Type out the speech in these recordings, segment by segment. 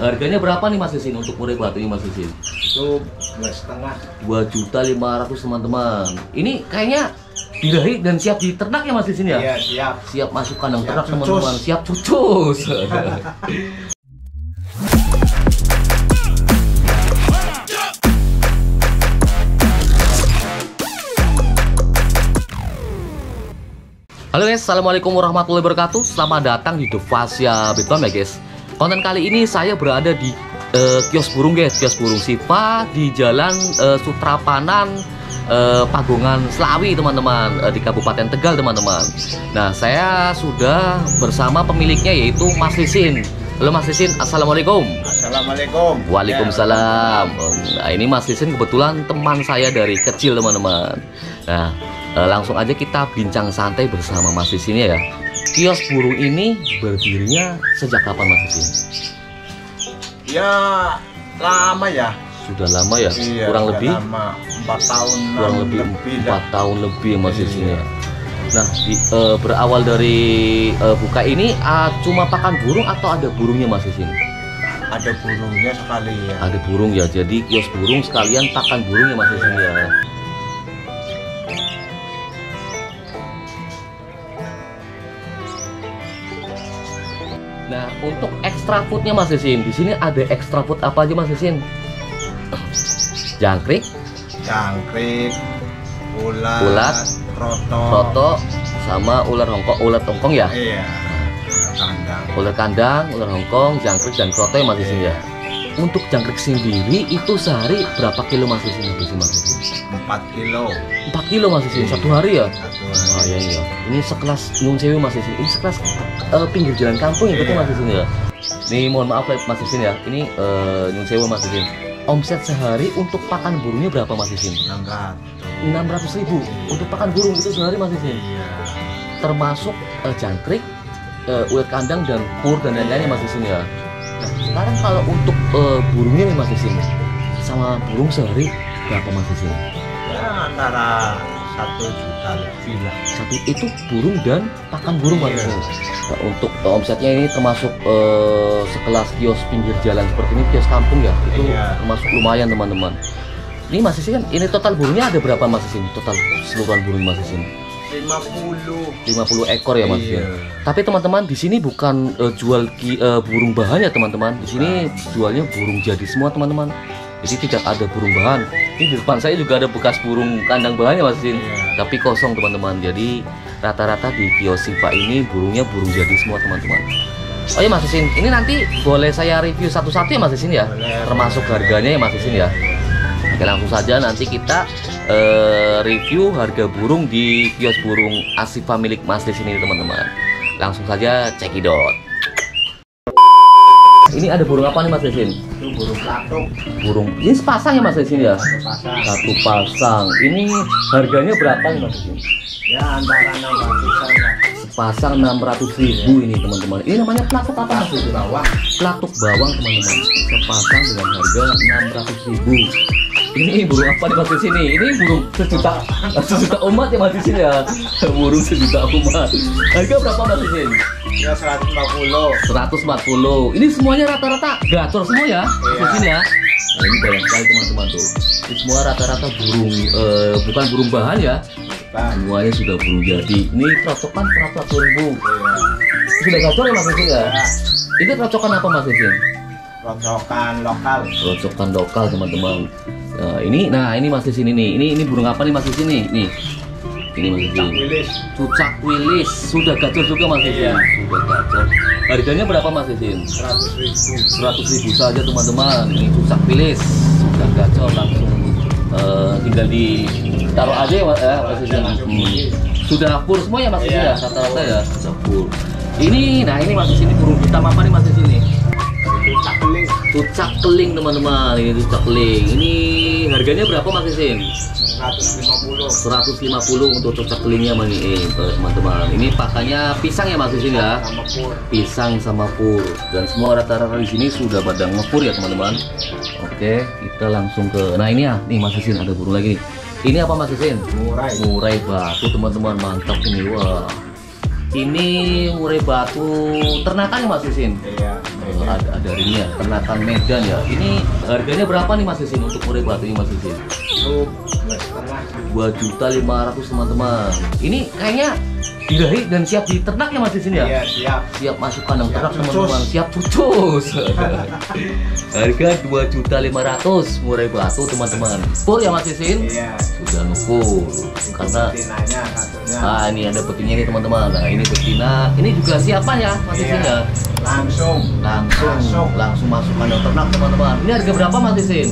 Harganya berapa nih Mas Sisin untuk murai batu ini Mas Sisin? Itu dua setengah. Dua juta lima ratus teman-teman. Ini kayaknya birahi dan siap diternak ya Mas Sisin ya? Iya siap. Siap masuk kandang Siap ternak teman-teman. Siap cucus. Halo guys, Assalamualaikum warahmatullahi wabarakatuh Selamat datang di Devasia Bitbam ya guys Konten kali ini saya berada di eh, kios burung guys Kios burung Sipa di jalan eh, Sutrapanan eh, Pagungan Selawi teman-teman eh, Di Kabupaten Tegal teman-teman Nah saya sudah bersama pemiliknya yaitu Mas Lisin Halo Mas Lisin, Assalamualaikum Assalamualaikum. Waalaikumsalam. Nah, ini Mas Lisin kebetulan teman saya dari kecil teman-teman. Nah, langsung aja kita bincang santai bersama Mas Lisin ya. Kios burung ini berdirinya sejak kapan Mas Lisin? Ya, lama ya. Sudah lama ya? Iya, kurang lebih lama. empat tahun. kurang lebih lebih empat dah. tahun lebih Mas Lisin Iya. ya. Nah, di, eh, berawal dari eh, buka ini ah, cuma pakan burung atau ada burungnya Mas Lisin? Ada burungnya sekali ya. Ada burung ya, jadi kios burung sekalian pakan burungnya Mas Lisin ya. Nah, untuk extra foodnya Mas Lisin, di sini ada extra food apa aja Mas Lisin? Jangkrik, Jangkrik, ulat, Ulat, kroto. soto, sama ular hongkong, ular hongkong ya? Iya. Kandang. Ular kandang, ular hongkong, jangkrik dan kroto ya Mas Lisin ya. Untuk jangkrik sendiri itu sehari berapa kilo Mas Lisin habisin Mas? 4 kilo. 4 kilo Mas Lisin satu hari ya? Satu Oh hari. iya iya. Ini sekelas Nyun Sewu Mas Sisin. Ini sekelas eh, pinggir jalan kampung ya betul Iya. Mas Sisin ya. Nih mohon maaf ya Mas Sisin ya. Ini eh, Nyun Sewu Mas Sisin. Omset sehari untuk pakan burungnya berapa Mas Sisin? 600. 600 ribu untuk pakan burung itu sehari Mas Sisin. Iya. Termasuk eh, jangkrik, eh, ulat kandang dan pur dan lain-lainnya Mas Sisin ya. Nah sekarang kalau untuk eh, burungnya nih Mas Sisin, sama burung sehari berapa Mas Sisin? Ya antara satu juta lebih lah. satu itu burung dan pakan burung Mas Iya. Nah, untuk eh, omsetnya ini termasuk eh, sekelas kios pinggir jalan seperti ini kios kampung ya itu Iya. termasuk lumayan teman-teman ini Mas Sisin kan ini total burungnya ada berapa Mas Sisin total keseluruhan burung Mas Sisin 50. 50 ekor ya Mas Sisin Iya. tapi teman-teman di sini bukan eh, jual ki- eh, burung bahan ya teman-teman. Di sini jualnya burung jadi semua teman-teman. Jadi tidak ada burung bahan. Ini di depan saya juga ada bekas burung kandang bahannya Mas Sisin Iya. tapi kosong teman-teman. Jadi rata-rata di kios Siva ini burungnya burung jadi semua teman-teman. Oh iya Mas Sisin ini nanti boleh saya review satu-satu ya Mas Sisin ya? Boleh. termasuk harganya ya Mas Sisin ya? Oke langsung saja. Nanti kita eh, review harga burung di kios burung Asifa milik Mas di sini teman-teman langsung saja cekidot ini ada burung apa nih Mas Desin? Itu burung platuk. Burung ini sepasang ya Mas Desin ya? Satu pasang. Satu pasang. Ini harganya berapa nih Mas Desin? Ya antara 600-an lah. Sepasang 600 ribu ini teman-teman. Ini namanya pelatuk apa Mas Desin? Bawah. Pelatuk bawang teman-teman. Sepasang dengan harga 600 ribu. Ini burung apa nih Mas Desin nih? Ini burung sejuta sejuta umat ya Mas Desin ya? Burung sejuta umat. Harga berapa Mas Desin? Ya 150. 140 ini semuanya rata-rata gacor semua ya Iya. di sini ya nah ini banyak sekali teman-teman tuh ini semua rata-rata burung eh, bukan burung bahan ya Bang. semuanya sudah burung jadi ini cocokan 140 ribu Iya. sudah gacor ya mas ya Ya, itu cocokan apa mas Isin? rocokan lokal. cocokan lokal teman-teman nah ini nah ini mas Isin ini ini ini burung apa nih mas Isin nih nih. Ini mas Isin Wilis. Cucak wilis. Sudah gacor juga mas Isin Iya. sudah gacor. Harganya berapa mas Isin? 100 ribu. 100 ribu saja teman-teman. Ini cucak pilis sudah gacor langsung eh, tinggal ditaruh aja ya Mas- ya, Mas Isin. Hmm. sudah pur semua ya mas Isin Iya. ya? Rata-rata ya sudah pur ini nah ini mas Isin ini burung hitam apa nih mas Isin nih Itu cakuling cucak keling teman-teman. Ini cucak keling. Ini harganya berapa mas Isin? 150. 150 untuk cucak kelingnya Mas ini teman-teman. Ini pakannya pisang ya mas Isin ya? Sama pur. pisang sama pur. Dan semua rata-rata di sini sudah pada ngepur ya teman-teman. Oke kita langsung ke nah ini ya. Nih Mas Sisin ada burung lagi nih. Ini apa Mas Sisin Murai. murai batu teman-teman. Mantap ini wah. Ini murai batu ternakan ya Mas Sisin Iya. Oh, ada ada ringnya ternakan Medan ya. Ini harganya berapa nih Mas Isin untuk murai batu ini Mas Isin Itu dua juta lima ratus teman-teman. Ini kayaknya dirahi dan siap diternak ya Mas Isin ya? Iya siap. siap masuk kandang ternak teman-teman. Siap cucus harga dua juta lima ratus murai batu teman-teman. Full ya Mas Isin Iya. sudah full. Karena Betinanya satunya. ah ini ada betinanya nih teman-teman. Nah ini betina. Ini juga siapa ya Mas Iya. Isin ya Langsung. langsung. Langsung. langsung masuk kandang ternak teman-teman. Ini harga berapa Mas Isin?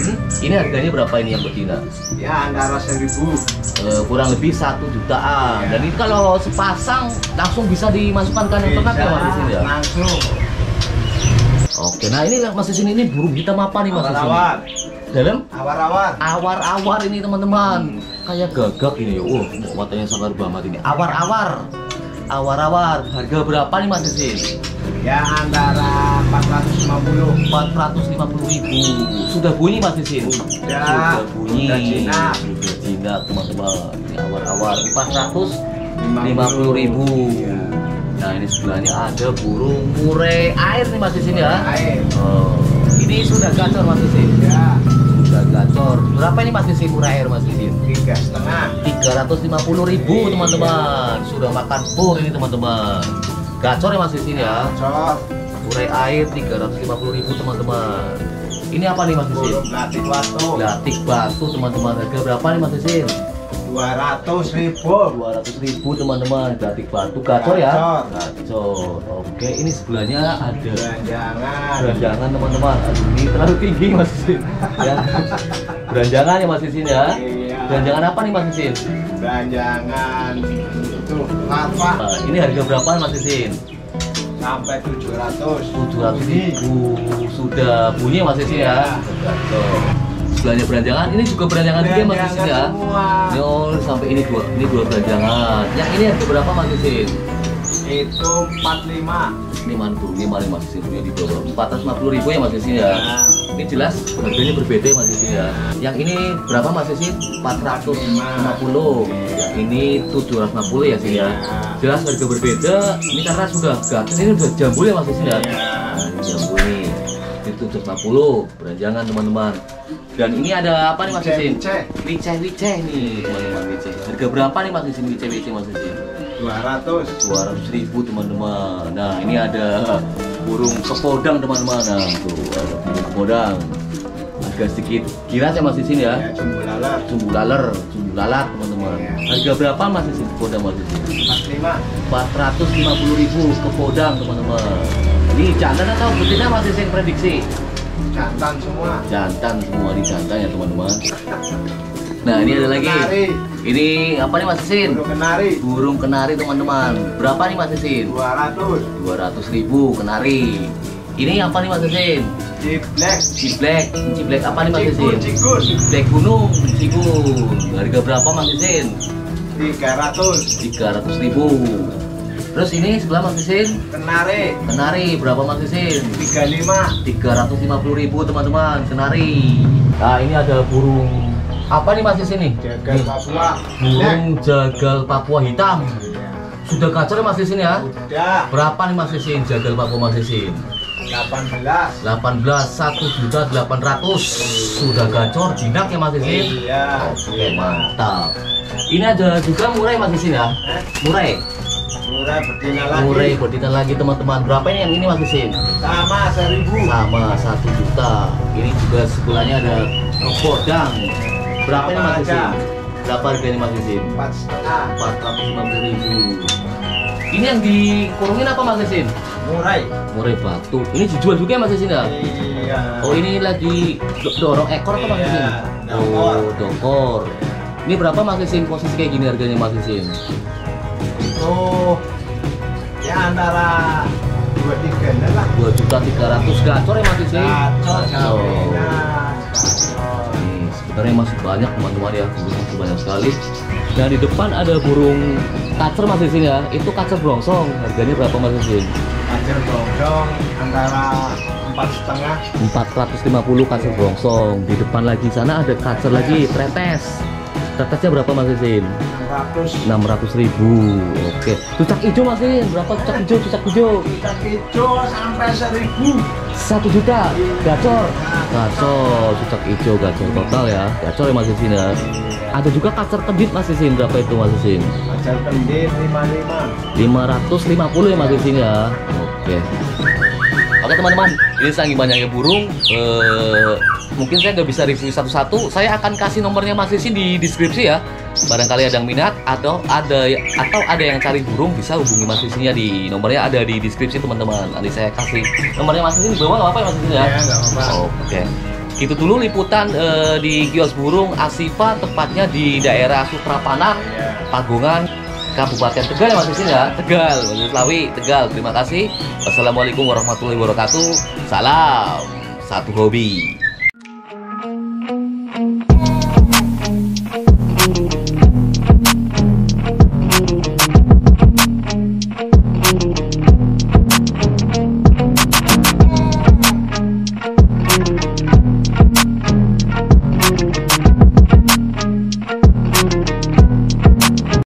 Hmm? ini harganya berapa ini yang betina? Ya antara seribu. Eh, kurang lebih satu jutaan. Iya. dan ini kalau sepasang langsung bisa dimasukkan kandang ternak ya Mas Isin ya? Langsung. oke nah ini Mas Isin ini burung hitam apa nih Mas Isin? Awar-awar. dalam? Awar-awar. awar-awar ini teman-teman. Kayak gagak ini ya. Oh matanya sangat banget ini. Awar-awar. Awar-awar. Harga berapa nih Mas Isin Ya antara 450. 450 ribu sudah bunyi Mas Isin Sudah. bunyi Sudah jinak. sudah jinak teman-teman ini awar-awar 450 ribu Iya. nah ini sebelahnya ada burung murai air nih Mas Isin ya Air. oh, ini sudah gacor Mas Isin Ya. sudah gacor berapa ini Mas Isin murai air Mas Isin Tiga setengah. 350 ribu teman-teman sudah makan full ini teman-teman gacor ya Mas Isin ya? Cor. murai air 350 ribu teman-teman. Ini apa nih Mas Isin Burung latih waktu. Batik batu teman-teman. Harga berapa nih Mas Isin 200 ribu. 200 ribu teman-teman. Batik batu gacor ya? Gacor. gacor. Oke ini sebelahnya ada Beranjangan. beranjangan teman-teman. Ini terlalu tinggi Mas Isin ya. Beranjangan ya Mas Isin ya? Iya. beranjangan apa nih Mas Isin Beranjangan Nah, ini harga berapa Mas Isin? Sampai 700. 700 ribu. Sudah bunyi Mas Isin ya? Gacor. sebelahnya beranjangan. Ini juga beranjangan juga Mas Isin ya? Ini oh, sampai ini dua ini dua beranjangan. Yang ini harga berapa Mas Isin? Itu 45. Ini mana burungnya mana Mas Isin burungnya di bawah 450 ribu ya Mas Isin ya ini jelas harganya berbeda Mas Isin ya. Yang ini berapa Mas Isin 450 yang ini 750 ya sih ya. Jelas harga berbeda. Ini karena sudah gatel ini udah jambul ya Mas Isin ya. Nah, ini jambul nih ini 750 beranjangan teman-teman. Dan ini ada apa nih Mas Isin Cek. Wiceh-wiceh nih teman-teman wiceh harga berapa nih Mas Isin wiceh-wiceh Mas Isin 200. 200 ribu teman-teman nah ini ada burung kepodang teman-teman nah tuh ada burung kepodang agak sedikit kira ya Mas Isin ya Ya, lalat. sumbu laler sumbu lalat teman-teman Iya. harga berapa Mas Isin kepodang Mas Isin 45. 450 ribu kepodang teman-teman ini jantan atau betina Mas Isin prediksi Jantan semua. jantan semua di jantan ya teman-teman nah ini ada lagi Kenari. ini apa nih Mas Isin Burung kenari. burung kenari teman-teman berapa nih Mas Isin 200. 200 ribu kenari ini apa nih Mas Isin black. ciblek ciblek apa nih Mas Isin cikur. ciblek gunung cikur harga berapa Mas Isin 300. 300 ribu terus ini sebelah Mas Isin Kenari. kenari berapa Mas Isin 35. 350 ribu teman-teman kenari nah ini ada burung apa nih Mas Isin nih Jagal Papua. burung jagal Papua hitam. Sudah gacor Mas Isin ya? Udah. berapa nih Mas Isin jagal Papua Mas Isin 18. 18 1 juta 800 sudah gacor jinak ya Mas Isin Iya. oke mantap. Ini ada juga murai Mas Isin ya? Murai? Murah betina lagi. murai berdita lagi teman-teman. Berapa ini yang ini Mas Isin Sama 1000. sama 1 juta. Ini juga sebelahnya ada kepodang berapa ini Mas aja. berapa harganya Mas Isin Empat setengah. 450 ribu ini yang dikurungin apa Mas Isin Murai. murai batu ini dijual juga ya Mas Isin ya Iya. Oh ini lagi do- dorong ekor atau Mas Iya, Isin? dokor. Oh dokor. Ini berapa Mas Isin posisi kayak gini harganya Mas Isin? Itu ya antara dua tiga lah. Dua juta tiga ratus gacor ya Mas Isin? Gacor, Gacor. Sebenarnya masih banyak teman-teman ya, burung masih banyak sekali. Nah di depan ada burung kacer Mas Isin ya, itu kacer brongsong. Harganya berapa Mas Isin? Hajar bongdong antara empat setengah 450 kacer brongsong. Di depan lagi sana ada kacer lagi, tretes. Tetetesnya berapa Mas Isin? 600 600 ribu. Oke. Cucak hijau Mas Isin, berapa cucak hijau? Cucak hijau kita hijau sampai 1000 satu juta. Gacor. Gacor, cucak hijau gacor total ya. Gacor ya Mas Isin ya. Ada juga kacer kedit Mas Isin, berapa itu Mas Isin? ajar kendit 55 550 ya Mas Isin ya. Oke. Oke teman-teman, ini saking banyaknya burung. Eh, mungkin saya nggak bisa review satu-satu. Saya akan kasih nomornya Mas Isin di deskripsi ya. Barangkali ada yang minat atau ada atau ada yang cari burung bisa hubungi Mas Isinnya di nomornya ada di deskripsi teman-teman. Nanti saya kasih nomornya Mas Isin di bawah nggak apa-apa ya Mas Isin ya. ya nggak apa-apa Oke. Itu dulu liputan eh, di kios burung Asifa tepatnya di daerah Sutrapanang. ya Pagungan Kabupaten Tegal ya Mas Isin ya? Tegal Mas Slawi Tegal. Terima kasih. Wassalamualaikum warahmatullahi wabarakatuh. Salam satu hobi